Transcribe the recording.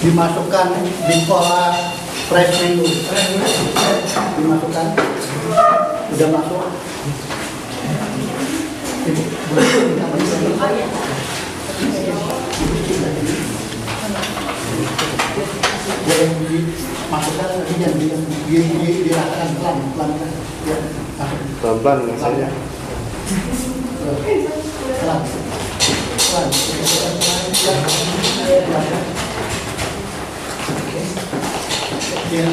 dimasukkan di pola press menu dimasukkan. Udah masuk dimasukkan lagi dan di, di, di, diratakan pelan pelan ya pelan pelan Ya, pelan. Oke. Ya.